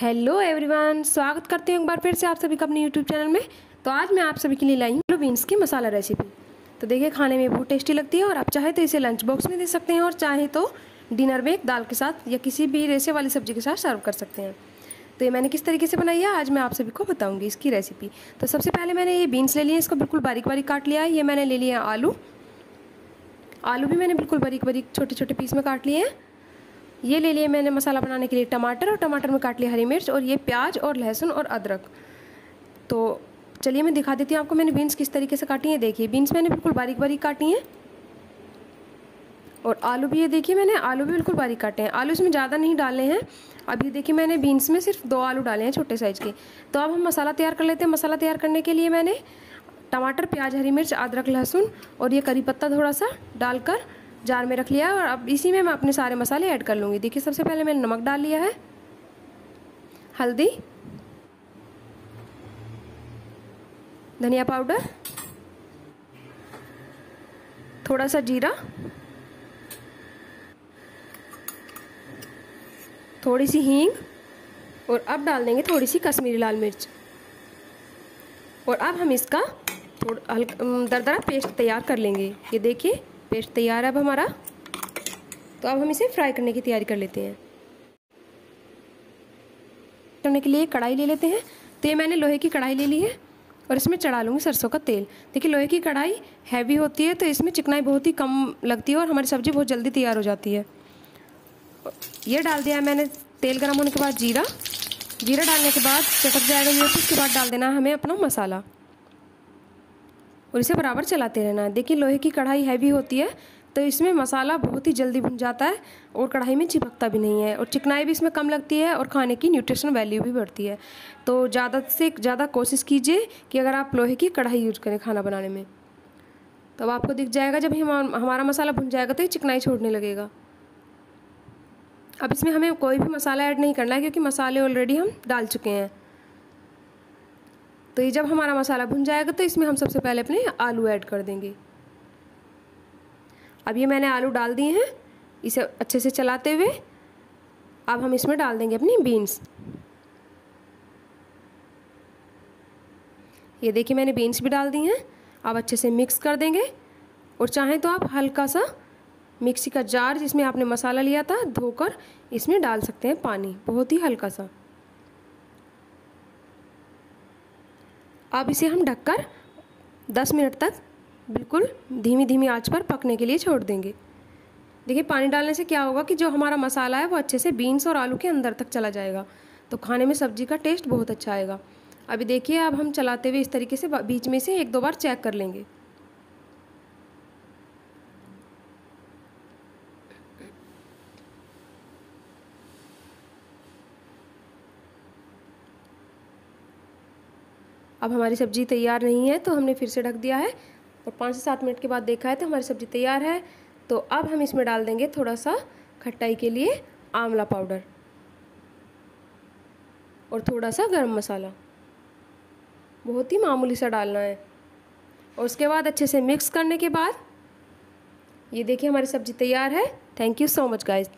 Hello everyone, स्वागत करते हैं एक बार फिर से आप सभी का अपने यूट्यूब चैनल में। तो आज मैं आप सभी के लिए लाई हूँ बीन्स की मसाला रेसिपी तो देखिए, खाने में बहुत टेस्टी लगती है और आप चाहे तो इसे लंच बॉक्स में दे सकते हैं और चाहे तो डिनर में दाल के साथ या किसी भी रेसे वाली सब्ज़ी के साथ सर्व कर सकते हैं। तो ये मैंने किस तरीके से बनाई है, आज मैं आप सभी को बताऊँगी इसकी रेसिपी तो सबसे पहले मैंने ये बीन्स ले लिए इसको बिल्कुल बारीक बारीक काट लिया है। ये मैंने ले लिया आलू। आलू भी मैंने बिल्कुल बारीक बारीक छोटे छोटे पीस में काट लिए हैं। ये ले लिए मैंने मसाला बनाने के लिए टमाटर और टमाटर में काट लिया हरी मिर्च और ये प्याज और लहसुन और अदरक। तो चलिए मैं दिखा देती हूँ आपको मैंने बीन्स किस तरीके से काटी है। देखिए, बीन्स मैंने बिल्कुल बारीक बारीक काटी हैं। और आलू भी ये देखिए, मैंने आलू भी बिल्कुल बारीक काटे हैं। आलू इसमें ज़्यादा नहीं डाले हैं। अभी देखिए मैंने बीन्स में सिर्फ़ दो आलू डाले हैं छोटे साइज़ के। तो अब हम मसाला तैयार कर लेते हैं। मसाला तैयार करने के लिए मैंने टमाटर, प्याज, हरी मिर्च, अदरक, लहसुन और ये करी पत्ता थोड़ा सा डालकर जार में रख लिया और अब इसी में मैं अपने सारे मसाले ऐड कर लूँगी। देखिए, सबसे पहले मैंने नमक डाल लिया है। हल्दी। धनिया पाउडर। थोड़ा सा जीरा। थोड़ी सी हींग। और अब डाल देंगे थोड़ी सी कश्मीरी लाल मिर्च। और अब हम इसका थोड़ा, हल्का दरदरा पेस्ट तैयार कर लेंगे। ये देखिए पेस्ट तैयार है अब हमारा। तो अब हम इसे फ्राई करने की तैयारी कर लेते हैं। करने के लिए कढ़ाई ले लेते हैं। तो ये मैंने लोहे की कढ़ाई ले ली है और इसमें चढ़ा लूँगी सरसों का तेल। देखिए, लोहे की कढ़ाई हैवी होती है तो इसमें चिकनाई बहुत ही कम लगती है और हमारी सब्ज़ी बहुत जल्दी तैयार हो जाती है। ये डाल दिया है मैंने तेल गर्म होने के बाद जीरा। जीरा डालने के बाद चटक जाएगा ये तो उसके बाद डाल देना हमें अपना मसाला। और इसे बराबर चलाते रहना है। देखिए, लोहे की कढ़ाई हैवी होती है तो इसमें मसाला बहुत ही जल्दी भुन जाता है और कढ़ाई में चिपकता भी नहीं है और चिकनाई भी इसमें कम लगती है और खाने की न्यूट्रिशन वैल्यू भी बढ़ती है। तो ज़्यादा से ज़्यादा कोशिश कीजिए कि अगर आप लोहे की कढ़ाई यूज़ करें खाना बनाने में तब तो आपको दिख जाएगा, जब हम, हमारा मसाला भुन जाएगा तो ये चिकनाई छोड़ने लगेगा। अब इसमें हमें कोई भी मसाला ऐड नहीं करना है, क्योंकि मसाले ऑलरेडी हम डाल चुके हैं। तो ये जब हमारा मसाला भुन जाएगा तो इसमें हम सबसे पहले अपने आलू ऐड कर देंगे। अब ये मैंने आलू डाल दिए हैं, इसे अच्छे से चलाते हुए, अब हम इसमें डाल देंगे अपनी बीन्स। ये देखिए, मैंने बीन्स भी डाल दी हैं, अब अच्छे से मिक्स कर देंगे, और चाहें तो आप हल्का सा मिक्सी का जार जिसमें आपने मसाला लिया था, धोकर इसमें डाल सकते हैं पानी, बहुत ही हल्का सा। अब इसे हम ढककर 10 मिनट तक बिल्कुल धीमी धीमी आँच पर पकने के लिए छोड़ देंगे। देखिए, पानी डालने से क्या होगा कि जो हमारा मसाला है वो अच्छे से बीन्स और आलू के अंदर तक चला जाएगा। तो खाने में सब्ज़ी का टेस्ट बहुत अच्छा आएगा। अभी देखिए, अब हम चलाते हुए इस तरीके से बीच में से एक दो बार चेक कर लेंगे। अब हमारी सब्ज़ी तैयार नहीं है तो हमने फिर से ढक दिया है। और पाँच से सात मिनट के बाद देखा है तो हमारी सब्ज़ी तैयार है। तो अब हम इसमें डाल देंगे थोड़ा सा खट्टाई के लिए आंवला पाउडर और थोड़ा सा गरम मसाला। बहुत ही मामूली सा डालना है। और उसके बाद अच्छे से मिक्स करने के बाद ये देखिए हमारी सब्ज़ी तैयार है। Thank you so much guys